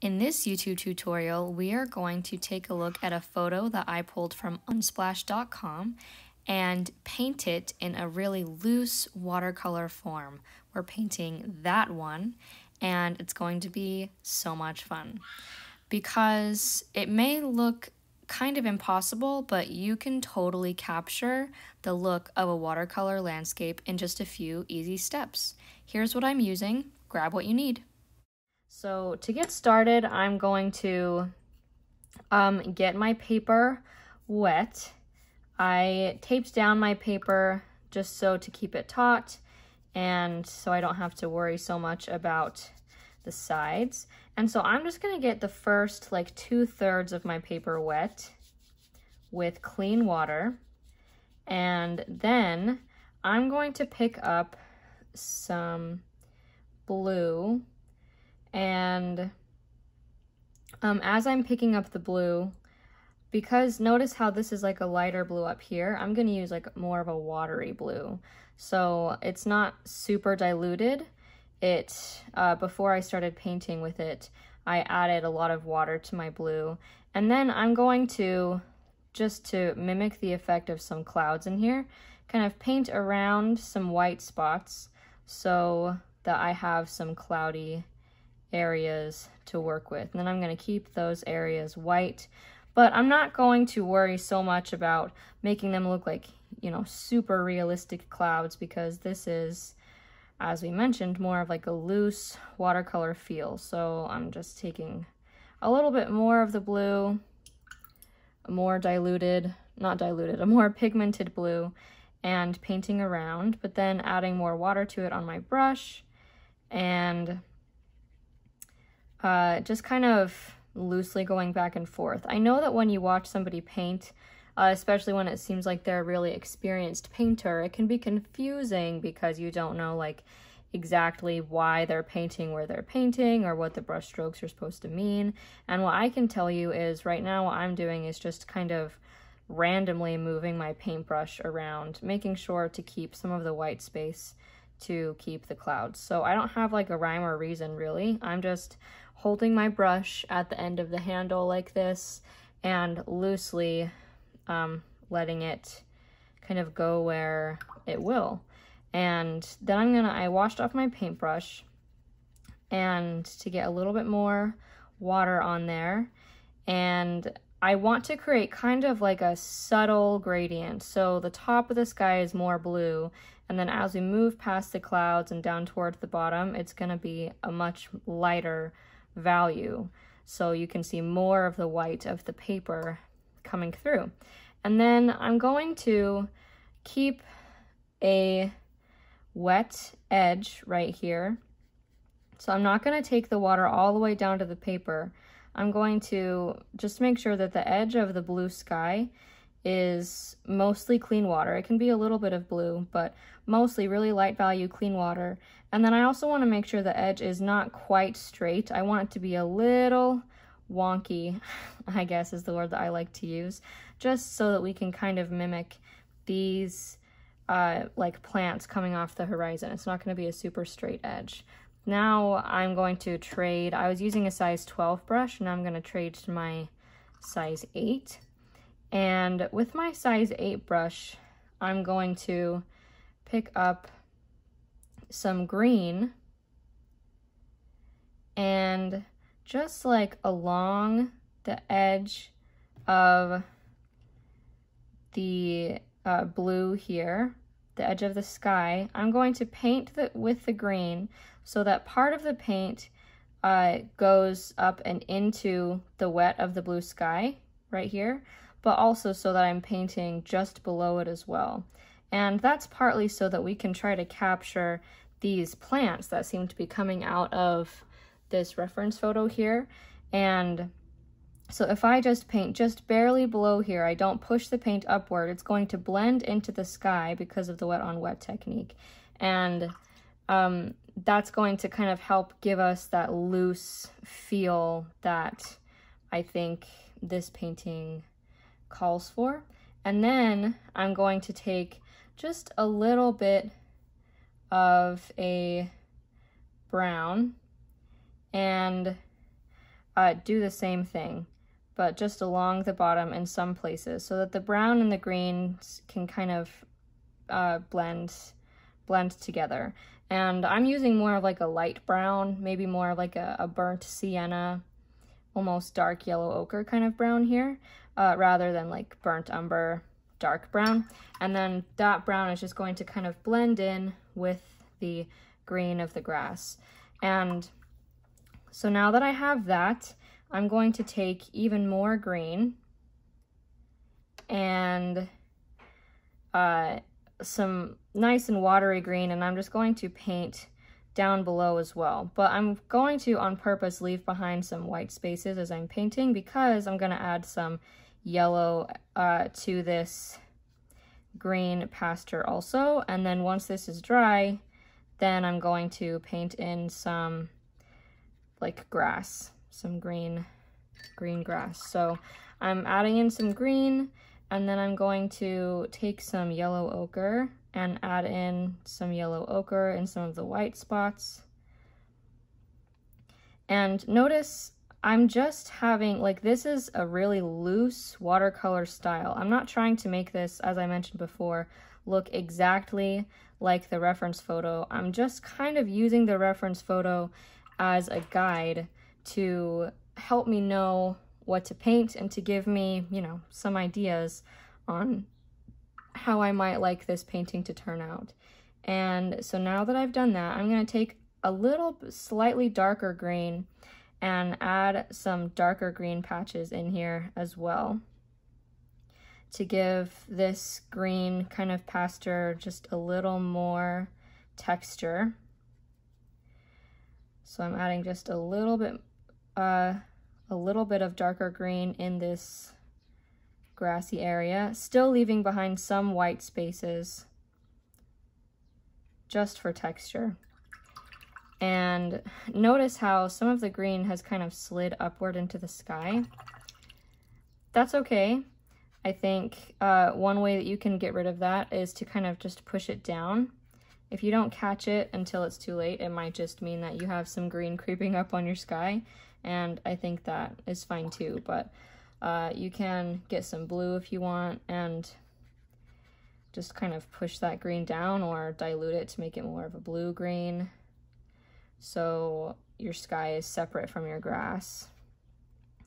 In this YouTube tutorial, we are going to take a look at a photo that I pulled from unsplash.com and paint it in a really loose watercolor form. We're painting that one and it's going to be so much fun because it may look kind of impossible, but you can totally capture the look of a watercolor landscape in just a few easy steps. Here's what I'm using. Grab what you need. So to get started, I'm going to um, get my paper wet. I taped down my paper just so to keep it taut and so I don't have to worry so much about the sides. And so I'm just gonna get the first like two thirds of my paper wet with clean water. And then I'm going to pick up some blue and um, as I'm picking up the blue, because notice how this is like a lighter blue up here, I'm gonna use like more of a watery blue. So it's not super diluted. It, uh, before I started painting with it, I added a lot of water to my blue. And then I'm going to, just to mimic the effect of some clouds in here, kind of paint around some white spots so that I have some cloudy areas to work with. And then I'm going to keep those areas white, but I'm not going to worry so much about making them look like, you know, super realistic clouds because this is, as we mentioned, more of like a loose watercolor feel. So I'm just taking a little bit more of the blue, more diluted, not diluted, a more pigmented blue, and painting around, but then adding more water to it on my brush and uh, just kind of loosely going back and forth. I know that when you watch somebody paint, uh, especially when it seems like they're a really experienced painter, it can be confusing because you don't know like exactly why they're painting where they're painting or what the brush strokes are supposed to mean. And what I can tell you is right now what I'm doing is just kind of randomly moving my paintbrush around, making sure to keep some of the white space to keep the clouds. So I don't have like a rhyme or reason really. I'm just holding my brush at the end of the handle like this and loosely um, letting it kind of go where it will. And then I'm gonna, I washed off my paintbrush and to get a little bit more water on there. And I want to create kind of like a subtle gradient. So the top of the sky is more blue. And then as we move past the clouds and down towards the bottom, it's gonna be a much lighter value. So you can see more of the white of the paper coming through. And then I'm going to keep a wet edge right here. So I'm not going to take the water all the way down to the paper. I'm going to just make sure that the edge of the blue sky is mostly clean water. It can be a little bit of blue, but mostly really light value clean water. And then I also want to make sure the edge is not quite straight. I want it to be a little wonky, I guess is the word that I like to use, just so that we can kind of mimic these uh, like plants coming off the horizon. It's not going to be a super straight edge. Now I'm going to trade, I was using a size 12 brush, and I'm going to trade to my size 8. And with my size 8 brush, I'm going to pick up some green and just like along the edge of the uh, blue here, the edge of the sky, I'm going to paint the, with the green so that part of the paint uh, goes up and into the wet of the blue sky right here, but also so that I'm painting just below it as well. And that's partly so that we can try to capture these plants that seem to be coming out of this reference photo here. And so if I just paint just barely below here, I don't push the paint upward, it's going to blend into the sky because of the wet on wet technique. And um, that's going to kind of help give us that loose feel that I think this painting calls for. And then I'm going to take just a little bit of a brown and uh, do the same thing, but just along the bottom in some places so that the brown and the greens can kind of uh, blend, blend together. And I'm using more of like a light brown, maybe more like a, a burnt sienna, almost dark yellow ochre kind of brown here, uh, rather than like burnt umber, dark brown. And then that brown is just going to kind of blend in with the green of the grass. And so now that I have that, I'm going to take even more green and uh, some nice and watery green, and I'm just going to paint down below as well. But I'm going to, on purpose, leave behind some white spaces as I'm painting because I'm going to add some yellow uh, to this green pasture also. And then once this is dry, then I'm going to paint in some like grass, some green, green grass. So I'm adding in some green and then I'm going to take some yellow ochre and add in some yellow ochre in some of the white spots. And notice I'm just having, like this is a really loose watercolor style. I'm not trying to make this, as I mentioned before, look exactly like the reference photo. I'm just kind of using the reference photo as a guide to help me know what to paint and to give me, you know, some ideas on how I might like this painting to turn out. And so now that I've done that, I'm going to take a little slightly darker green and add some darker green patches in here as well to give this green kind of pasture just a little more texture. So I'm adding just a little bit, uh, a little bit of darker green in this grassy area, still leaving behind some white spaces just for texture. And notice how some of the green has kind of slid upward into the sky. That's okay. I think uh, one way that you can get rid of that is to kind of just push it down. If you don't catch it until it's too late, it might just mean that you have some green creeping up on your sky, and I think that is fine too, but uh, you can get some blue if you want, and just kind of push that green down or dilute it to make it more of a blue-green, so your sky is separate from your grass,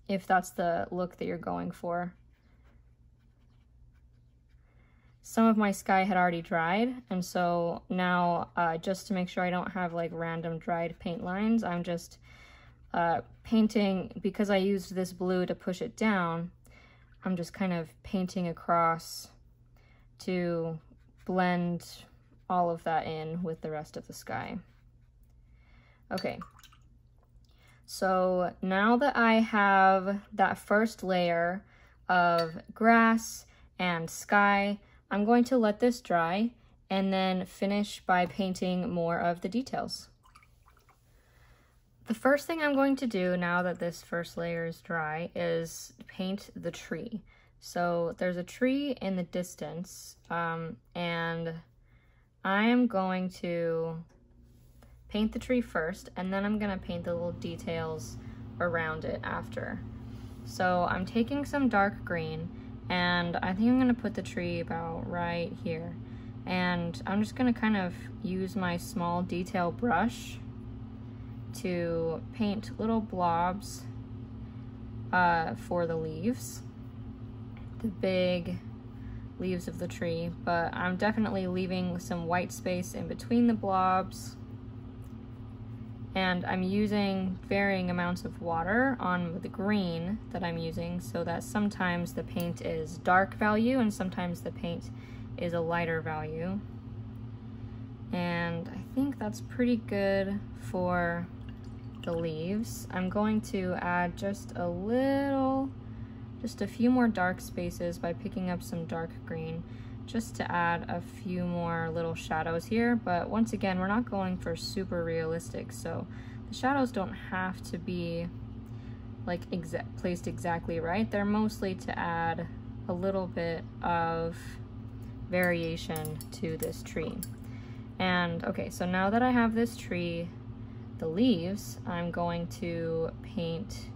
if that's the look that you're going for. Some of my sky had already dried, and so now uh, just to make sure I don't have like random dried paint lines, I'm just uh, painting, because I used this blue to push it down, I'm just kind of painting across to blend all of that in with the rest of the sky. Okay, so now that I have that first layer of grass and sky, I'm going to let this dry and then finish by painting more of the details. The first thing I'm going to do now that this first layer is dry is paint the tree. So there's a tree in the distance um, and I am going to paint the tree first and then I'm gonna paint the little details around it after. So I'm taking some dark green and I think I'm gonna put the tree about right here. And I'm just gonna kind of use my small detail brush to paint little blobs uh, for the leaves, the big leaves of the tree, but I'm definitely leaving some white space in between the blobs and I'm using varying amounts of water on the green that I'm using so that sometimes the paint is dark value and sometimes the paint is a lighter value. And I think that's pretty good for the leaves. I'm going to add just a little, just a few more dark spaces by picking up some dark green just to add a few more little shadows here. But once again, we're not going for super realistic, so the shadows don't have to be like exa placed exactly right. They're mostly to add a little bit of variation to this tree. And okay, so now that I have this tree, the leaves, I'm going to paint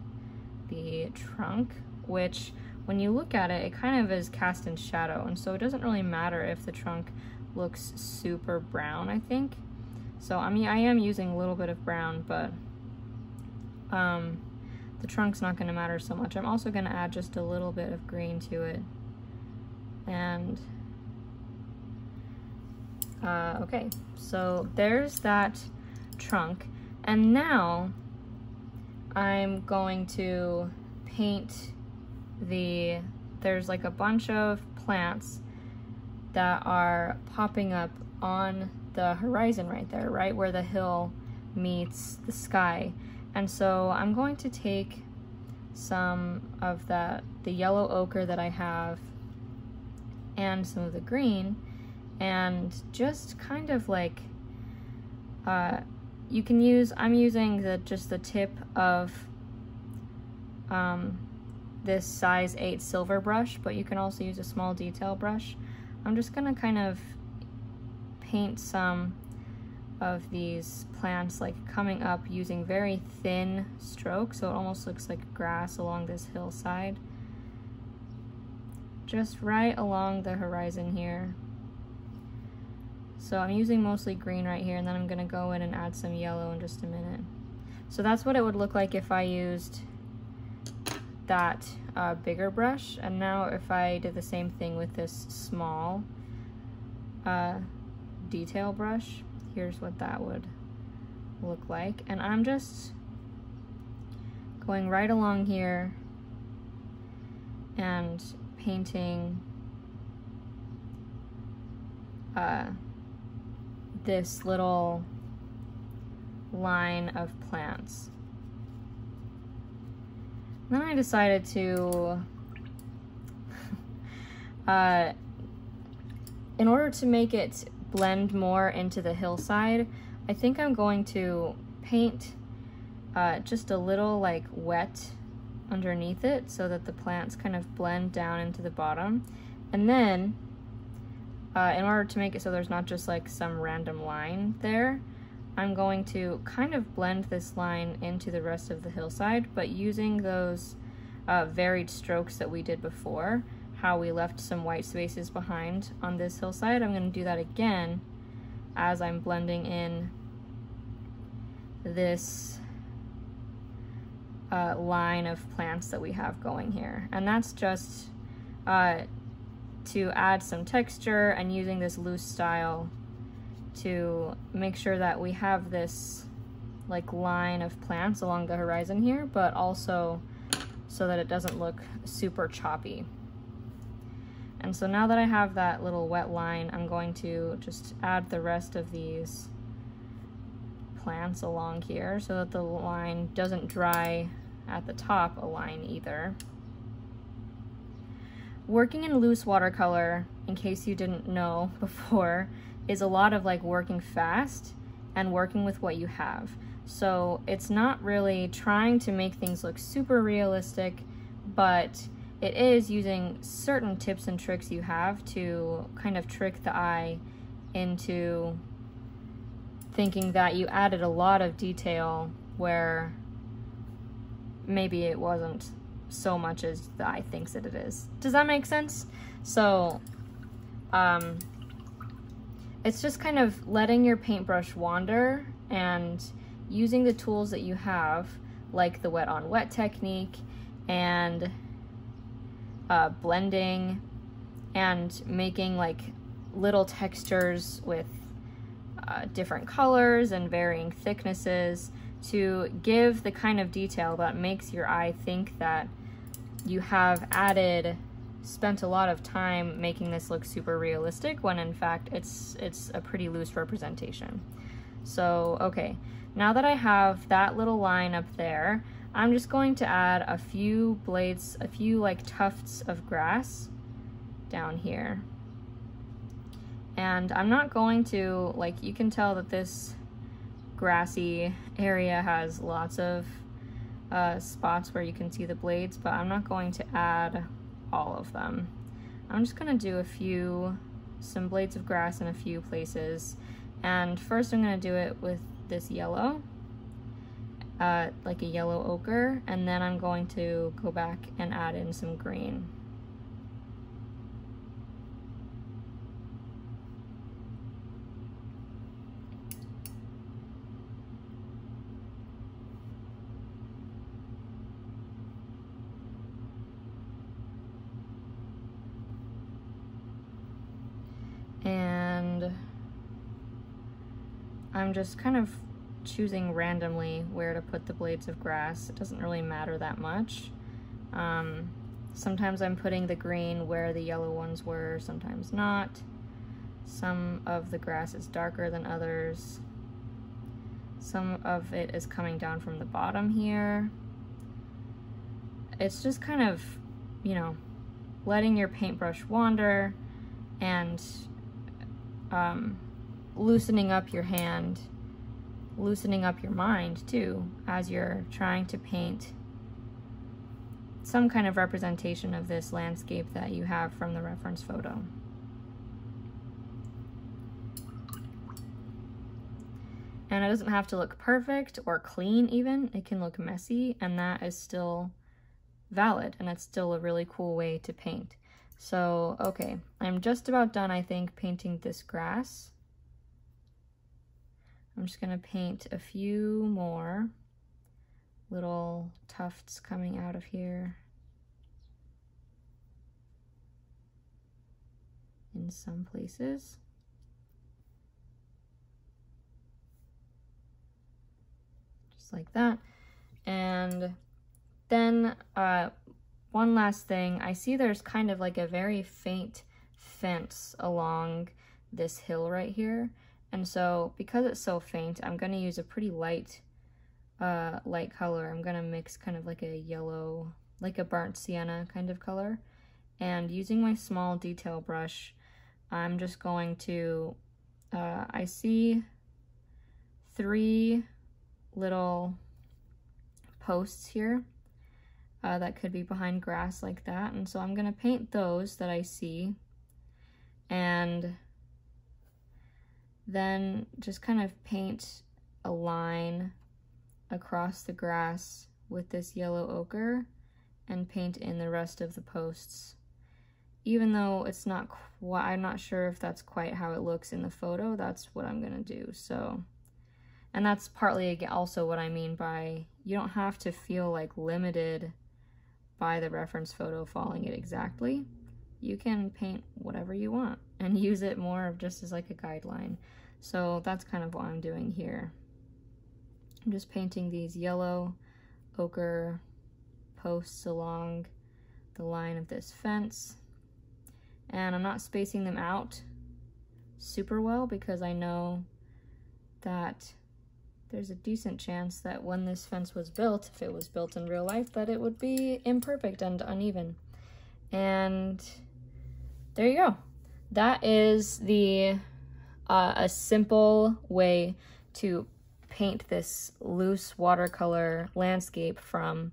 the trunk, which when you look at it, it kind of is cast in shadow. And so it doesn't really matter if the trunk looks super brown, I think. So I mean, I am using a little bit of brown, but um, the trunk's not gonna matter so much. I'm also gonna add just a little bit of green to it. And, uh, okay, so there's that trunk. And now I'm going to paint the, there's like a bunch of plants that are popping up on the horizon right there, right where the hill meets the sky. And so I'm going to take some of that, the yellow ochre that I have and some of the green and just kind of like, uh, you can use, I'm using the just the tip of um, this size 8 silver brush, but you can also use a small detail brush. I'm just gonna kind of paint some of these plants like coming up using very thin strokes so it almost looks like grass along this hillside. Just right along the horizon here. So I'm using mostly green right here and then I'm gonna go in and add some yellow in just a minute. So that's what it would look like if I used that uh, bigger brush and now if I did the same thing with this small uh, detail brush, here's what that would look like. And I'm just going right along here and painting uh, this little line of plants. Then I decided to, uh, in order to make it blend more into the hillside, I think I'm going to paint uh, just a little like wet underneath it so that the plants kind of blend down into the bottom. And then, uh, in order to make it so there's not just like some random line there, I'm going to kind of blend this line into the rest of the hillside, but using those uh, varied strokes that we did before how we left some white spaces behind on this hillside. I'm going to do that again as I'm blending in this uh, line of plants that we have going here. And that's just uh, to add some texture and using this loose style to make sure that we have this like line of plants along the horizon here, but also so that it doesn't look super choppy. And so now that I have that little wet line, I'm going to just add the rest of these plants along here so that the line doesn't dry at the top a line either. Working in loose watercolor, in case you didn't know before, is a lot of like working fast and working with what you have. So it's not really trying to make things look super realistic, but it is using certain tips and tricks you have to kind of trick the eye into thinking that you added a lot of detail where maybe it wasn't so much as the eye thinks that it is. Does that make sense? So, um, it's just kind of letting your paintbrush wander and using the tools that you have, like the wet on wet technique and uh, blending and making like little textures with uh, different colors and varying thicknesses to give the kind of detail that makes your eye think that you have added spent a lot of time making this look super realistic when in fact it's it's a pretty loose representation. So, okay, now that I have that little line up there, I'm just going to add a few blades, a few like tufts of grass down here. And I'm not going to, like you can tell that this grassy area has lots of uh, spots where you can see the blades, but I'm not going to add all of them. I'm just gonna do a few, some blades of grass in a few places. And first I'm gonna do it with this yellow uh, like a yellow ochre, and then I'm going to go back and add in some green. and I'm just kind of choosing randomly where to put the blades of grass. It doesn't really matter that much. Um, sometimes I'm putting the green where the yellow ones were, sometimes not. Some of the grass is darker than others. Some of it is coming down from the bottom here. It's just kind of, you know, letting your paintbrush wander and um, loosening up your hand, loosening up your mind too, as you're trying to paint some kind of representation of this landscape that you have from the reference photo. And it doesn't have to look perfect or clean even, it can look messy and that is still valid and it's still a really cool way to paint. So, okay, I'm just about done, I think, painting this grass. I'm just gonna paint a few more little tufts coming out of here. In some places. Just like that. And then uh, one last thing, I see there's kind of like a very faint fence along this hill right here. And so because it's so faint, I'm going to use a pretty light, uh, light color. I'm going to mix kind of like a yellow, like a burnt sienna kind of color. And using my small detail brush, I'm just going to, uh, I see three little posts here uh, that could be behind grass like that. And so I'm going to paint those that I see and then just kind of paint a line across the grass with this yellow ochre and paint in the rest of the posts. Even though it's not quite, I'm not sure if that's quite how it looks in the photo, that's what I'm gonna do, so. And that's partly also what I mean by you don't have to feel like limited by the reference photo following it exactly, you can paint whatever you want and use it more of just as like a guideline. So that's kind of what I'm doing here. I'm just painting these yellow ochre posts along the line of this fence. And I'm not spacing them out super well because I know that there's a decent chance that when this fence was built, if it was built in real life, that it would be imperfect and uneven. And there you go. That is the uh, a simple way to paint this loose watercolor landscape from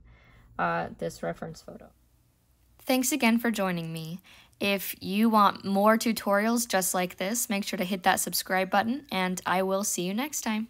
uh, this reference photo. Thanks again for joining me. If you want more tutorials just like this, make sure to hit that subscribe button and I will see you next time.